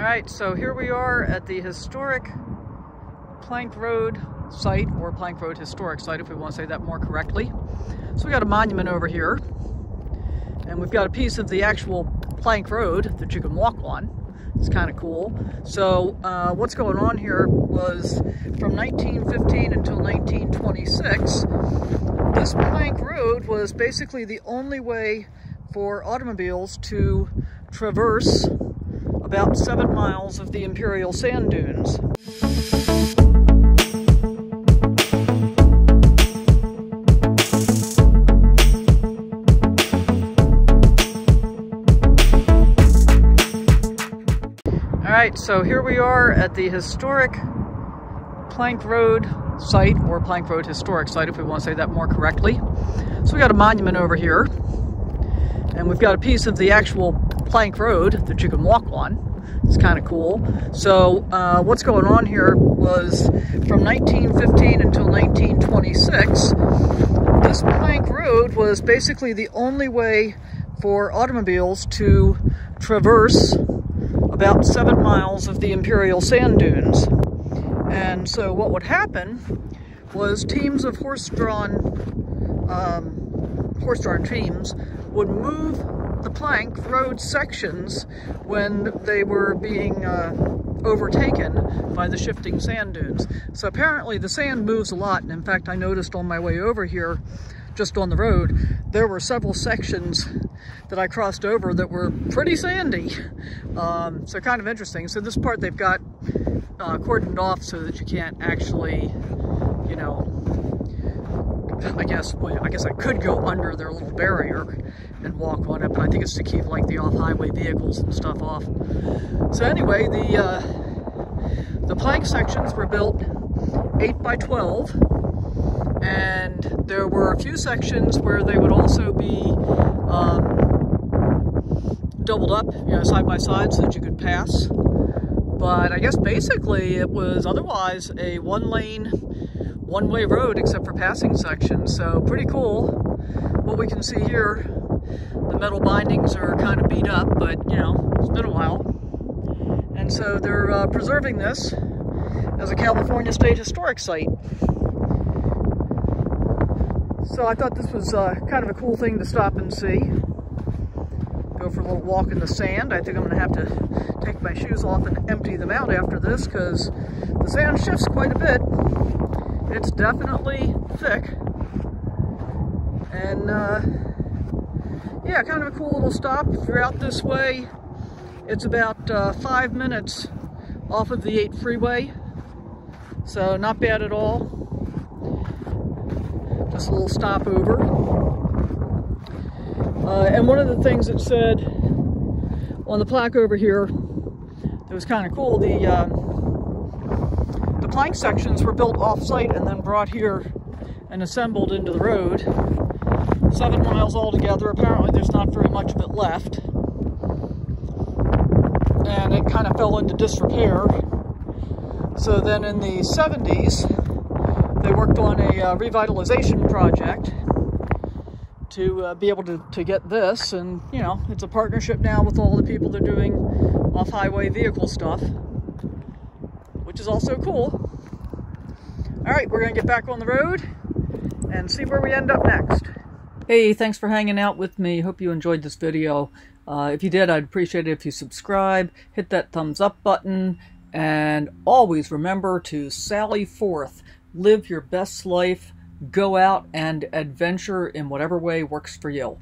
All right, so here we are at the historic Plank Road site, or Plank Road Historic Site, if we want to say that more correctly. So we got a monument over here, and we've got a piece of the actual Plank Road that you can walk on. It's kind of cool. So uh, what's going on here was from 1915 until 1926, this Plank Road was basically the only way for automobiles to traverse about seven miles of the Imperial Sand Dunes. All right, so here we are at the historic Plank Road site, or Plank Road Historic Site, if we want to say that more correctly. So we got a monument over here, and we've got a piece of the actual Plank Road that you can walk on. It's kind of cool. So uh, what's going on here was from 1915 until 1926, this Plank Road was basically the only way for automobiles to traverse about seven miles of the Imperial Sand Dunes. And so what would happen was teams of horse-drawn um, horse-drawn teams would move the plank road sections when they were being uh, overtaken by the shifting sand dunes. So apparently the sand moves a lot. And in fact, I noticed on my way over here, just on the road, there were several sections that I crossed over that were pretty sandy. Um, so kind of interesting. So this part they've got uh, cordoned off so that you can't actually, you know, I guess, I guess I could go under their little barrier and walk on it, but I think it's to keep like the off-highway vehicles and stuff off. So anyway, the uh, the plank sections were built 8 by 12 and there were a few sections where they would also be um, doubled up, you know, side by side so that you could pass. But I guess basically it was otherwise a one lane, one way road except for passing sections. So pretty cool. What we can see here, the metal bindings are kind of beat up, but you know, it's been a while. And so they're uh, preserving this as a California State Historic Site. So I thought this was uh, kind of a cool thing to stop and see. Go for a little walk in the sand. I think I'm going to have to take my shoes off and empty them out after this because the sand shifts quite a bit. It's definitely thick. And uh, yeah, kind of a cool little stop. If you're out this way, it's about uh, five minutes off of the 8 freeway. So not bad at all. Just a little stopover. Uh, and one of the things it said on the plaque over here that was kind of cool, the, uh, the plank sections were built off-site and then brought here and assembled into the road. Seven miles altogether. Apparently there's not very much of it left. And it kind of fell into disrepair. So then in the 70s, they worked on a uh, revitalization project to uh, be able to, to get this. And, you know, it's a partnership now with all the people that are doing off-highway vehicle stuff, which is also cool. All right, we're to get back on the road and see where we end up next. Hey, thanks for hanging out with me. Hope you enjoyed this video. Uh, if you did, I'd appreciate it if you subscribe, hit that thumbs up button, and always remember to sally forth, live your best life, go out and adventure in whatever way works for you.